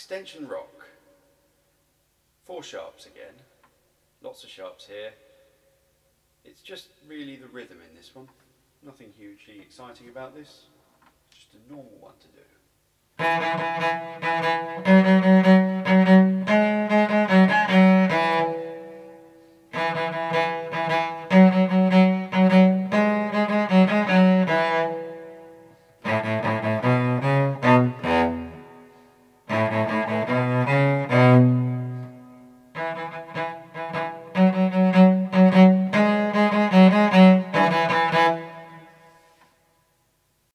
extension rock. Four sharps again. Lots of sharps here. It's just really the rhythm in this one. Nothing hugely exciting about this. Just a normal one to do.